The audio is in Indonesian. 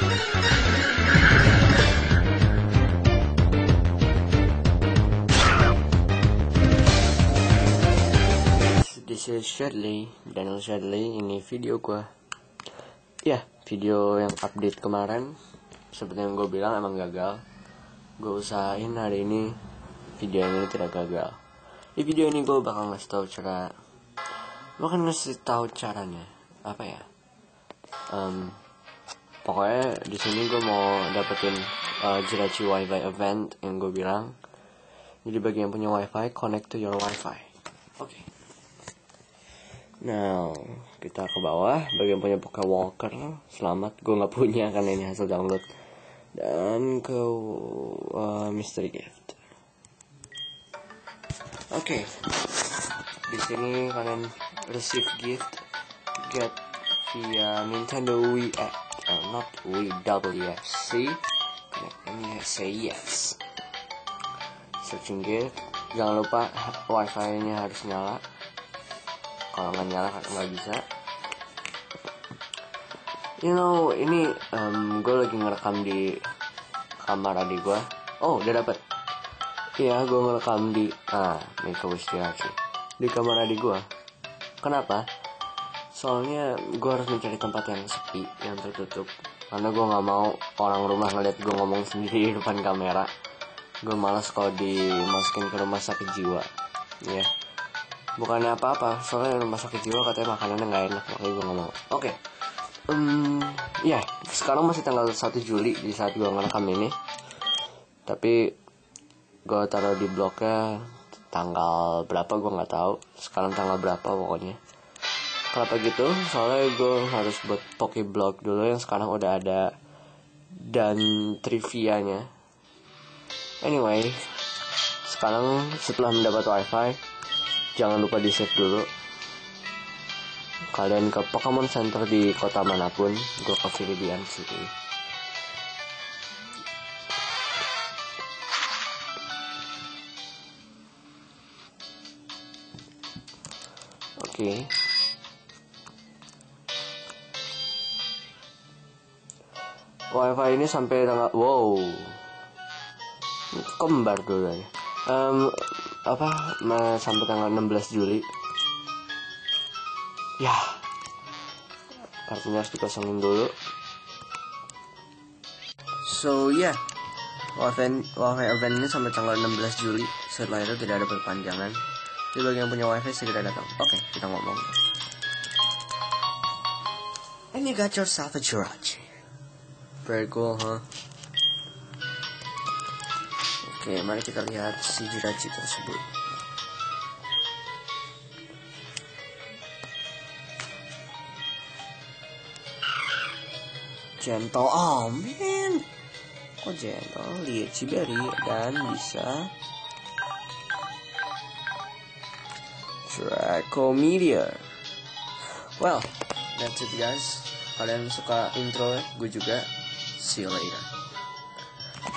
This is Shadley, Daniel Shadley. Ini video gue. Ya, video yang update kemarin. Seperti yang gue bilang emang gagal. Gue usahain hari ini video ini tidak gagal. Di video ini gue bakal ngasih tahu cara. Bahkan ngasih tahu caranya. Apa ya? Um, pokoknya di sini gue mau dapetin uh, Jirachi Wi-Fi event yang gue bilang. Jadi bagi yang punya Wi-Fi, connect to your Wi-Fi. Oke. Now, kita ke bawah. Bagi yang punya Poké Walker, selamat. Gue nggak punya karena ini hasil download. Dan ke uh, Mystery Gift. Oke. Di sini kalian receive gift get via Nintendo Wii app, uh, not Wii WFC. Connect say yes. Searching gift. Jangan lupa wifi-nya harus nyala. Kalau nggak nyala nggak bisa. You know ini um, gue lagi ngerekam di kamar adik gue oh udah dapet? Iya gue ngerekam di ah Make a Wish di kamar adik gue kenapa soalnya gue harus mencari tempat yang sepi yang tertutup. Karena gue nggak mau orang rumah ngeliat gue ngomong sendiri di depan kamera. Gue malas kalau dimasukin ke rumah sakit jiwa. Ya yeah bukannya apa-apa soalnya rumah sakit jiwa katanya makanannya nggak enak makanya gue ngomong oke. Okay. um, ya yeah, sekarang masih tanggal 1 Juli di saat gue ngerekam ini. Tapi gue taruh di blognya tanggal berapa gue nggak tahu. Sekarang tanggal berapa pokoknya kenapa gitu soalnya gue harus buat poke blog dulu yang sekarang udah ada dan trivianya. Anyway sekarang setelah mendapat wifi jangan lupa di save dulu. Kalian ke Pokemon Center di kota mana pun gue ke Viridian City. Oke. Wifi ini sampai tanggal wow. Kembar dulu ya um, apa sampai tanggal 16 Juli. Ya. Kartunya harus dikosongin dulu. So ya. Yeah. wifi event ini sampai tanggal 16 Juli. Setelah itu tidak ada perpanjangan. Jadi bagi yang punya wifi segera datang. Oke okay, kita ngomong. And you got yourself a Jirachi very cool huh Oke, mari kita lihat si Jirachi tersebut. Gentle, oh man, kok gentle? Lihat Ciberi dan bisa Draco Meteor. Well, that's it guys. Kalian suka intro, gue juga. See you later.